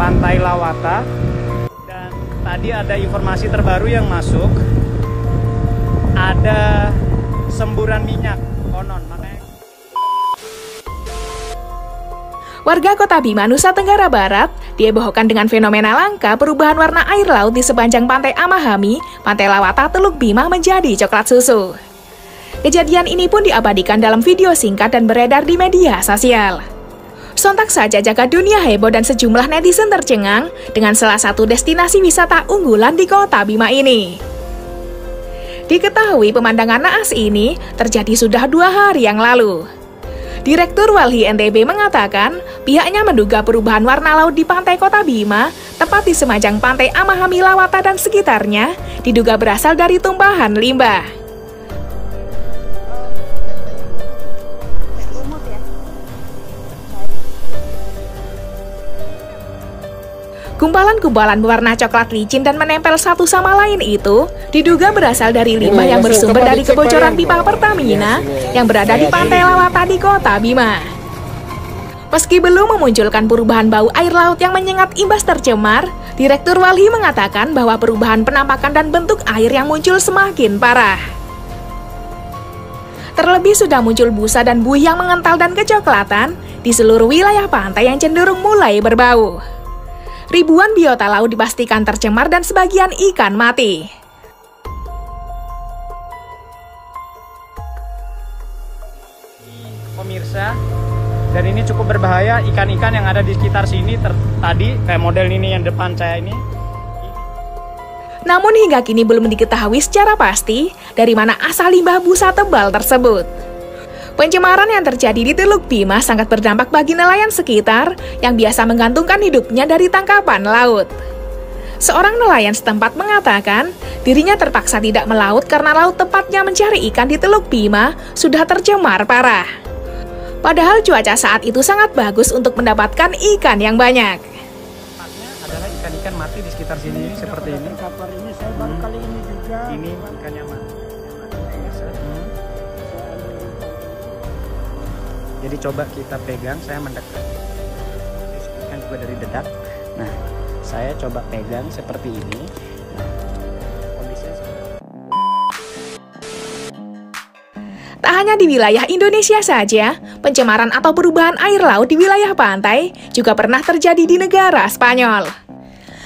Pantai Lawata dan tadi ada informasi terbaru yang masuk ada semburan minyak konon Warga kota Bima, Nusa Tenggara Barat, dihebohkan dengan fenomena langka perubahan warna air laut di sepanjang pantai Amahami, pantai Lawata, Teluk Bima menjadi coklat susu. Kejadian ini pun diabadikan dalam video singkat dan beredar di media sosial. Sontak saja jaga dunia heboh dan sejumlah netizen tercengang dengan salah satu destinasi wisata unggulan di kota Bima ini. Diketahui pemandangan naas ini terjadi sudah dua hari yang lalu. Direktur Walhi NTB mengatakan pihaknya menduga perubahan warna laut di pantai kota Bima, tepat di semajang pantai Amahami Lawata dan sekitarnya, diduga berasal dari tumpahan limbah. Gumpalan-gumpalan berwarna coklat licin dan menempel satu sama lain itu diduga berasal dari limbah yang bersumber dari kebocoran pipa Pertamina yang berada di pantai Lawata di kota Bima. Meski belum memunculkan perubahan bau air laut yang menyengat imbas tercemar, Direktur Walhi mengatakan bahwa perubahan penampakan dan bentuk air yang muncul semakin parah. Terlebih sudah muncul busa dan buih yang mengental dan kecoklatan di seluruh wilayah pantai yang cenderung mulai berbau ribuan biota laut dipastikan tercemar dan sebagian ikan mati. Pemirsa, dan ini cukup berbahaya ikan-ikan yang ada di sekitar sini ter tadi kayak model ini yang depan saya ini. Namun hingga kini belum diketahui secara pasti dari mana asal limbah busa tebal tersebut. Pencemaran yang terjadi di Teluk Bima sangat berdampak bagi nelayan sekitar yang biasa menggantungkan hidupnya dari tangkapan laut. Seorang nelayan setempat mengatakan dirinya terpaksa tidak melaut karena laut tepatnya mencari ikan di Teluk Bima sudah tercemar parah. Padahal cuaca saat itu sangat bagus untuk mendapatkan ikan yang banyak. Adalah ikan-ikan mati di sekitar sini ini, seperti ini. ini saya baru kali ini juga. Ini ikan yang jadi coba kita pegang saya mendekat kan juga dari dekat nah saya coba pegang seperti ini nah, seperti Tak hanya di wilayah Indonesia saja, pencemaran atau perubahan air laut di wilayah pantai juga pernah terjadi di negara Spanyol.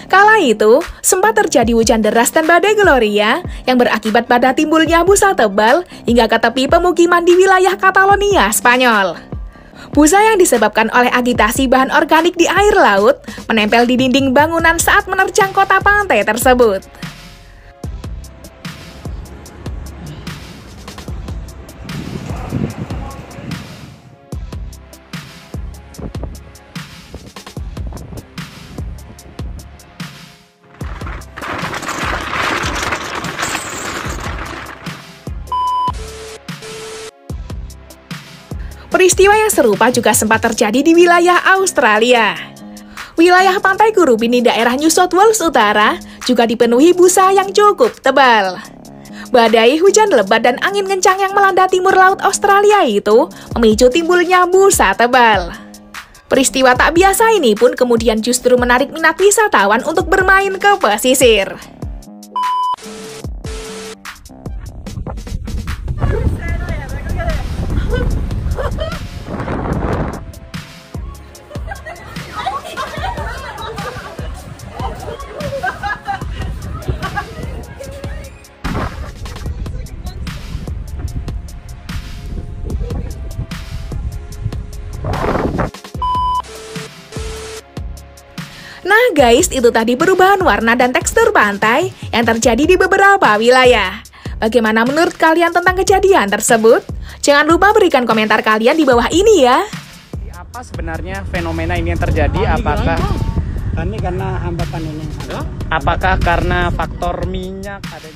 Kala itu, sempat terjadi hujan deras dan badai Gloria yang berakibat pada timbulnya busa tebal hingga ke tepi pemukiman di wilayah Catalonia, Spanyol. Busa yang disebabkan oleh agitasi bahan organik di air laut menempel di dinding bangunan saat menerjang kota pantai tersebut. Peristiwa yang serupa juga sempat terjadi di wilayah Australia. Wilayah pantai Kurupin di daerah New South Wales Utara juga dipenuhi busa yang cukup tebal. Badai, hujan lebat, dan angin kencang yang melanda timur laut Australia itu memicu timbulnya busa tebal. Peristiwa tak biasa ini pun kemudian justru menarik minat wisatawan untuk bermain ke pesisir. Nah guys, itu tadi perubahan warna dan tekstur pantai yang terjadi di beberapa wilayah. Bagaimana menurut kalian tentang kejadian tersebut? Jangan lupa berikan komentar kalian di bawah ini ya. Apa sebenarnya fenomena ini yang terjadi? Apakah ini karena hambatan ini? Apakah karena faktor minyak ada?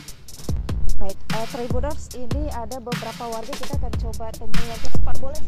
Baik, uh, Tribuners ini ada beberapa warga kita akan coba temui lagi. Boleh?